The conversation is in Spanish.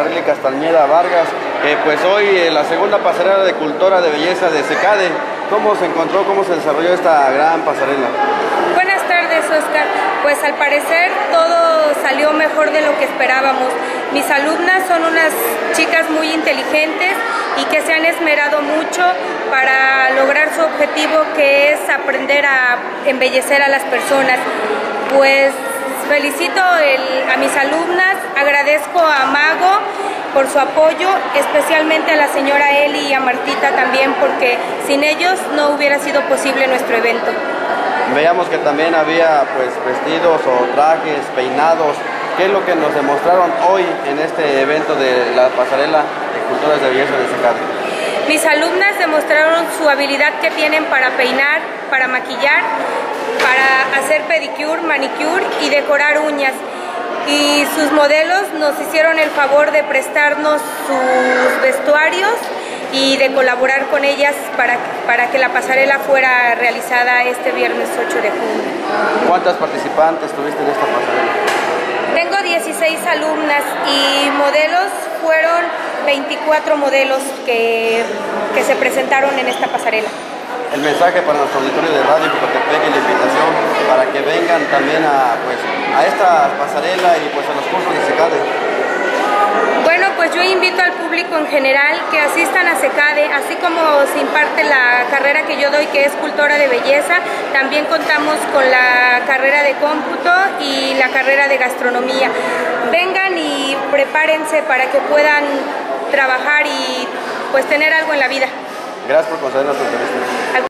Pasarela Castañeda Vargas, que pues hoy la segunda pasarela de cultura de belleza de Secade. ¿Cómo se encontró, cómo se desarrolló esta gran pasarela? Buenas tardes, Oscar. Pues al parecer todo salió mejor de lo que esperábamos. Mis alumnas son unas chicas muy inteligentes y que se han esmerado mucho para lograr su objetivo que es aprender a embellecer a las personas. Pues felicito a mis alumnas, agradezco a Mago por su apoyo, especialmente a la señora Eli y a Martita también, porque sin ellos no hubiera sido posible nuestro evento. Veíamos que también había pues vestidos o trajes, peinados. ¿Qué es lo que nos demostraron hoy en este evento de la pasarela de culturas de belleza de Secade? Mis alumnas demostraron su habilidad que tienen para peinar, para maquillar, para hacer pedicure, manicure y decorar uñas. Y sus modelos nos hicieron el favor de prestarnos sus vestuarios y de colaborar con ellas para, para que la pasarela fuera realizada este viernes 8 de junio. ¿Cuántas participantes tuviste en esta pasarela? Tengo 16 alumnas y modelos fueron 24 modelos que, que se presentaron en esta pasarela. El mensaje para nuestro auditorio de Radio Jocotepec y la invitación para que vengan también a, pues, a esta pasarela y pues a los cursos de SECADE. Bueno, pues yo invito al público en general que asistan a SECADE, así como se imparte la carrera que yo doy, que es cultora de belleza, también contamos con la carrera de cómputo y la carrera de gastronomía. Vengan y prepárense para que puedan trabajar y pues tener algo en la vida. Gracias por concedernos tu entrevista.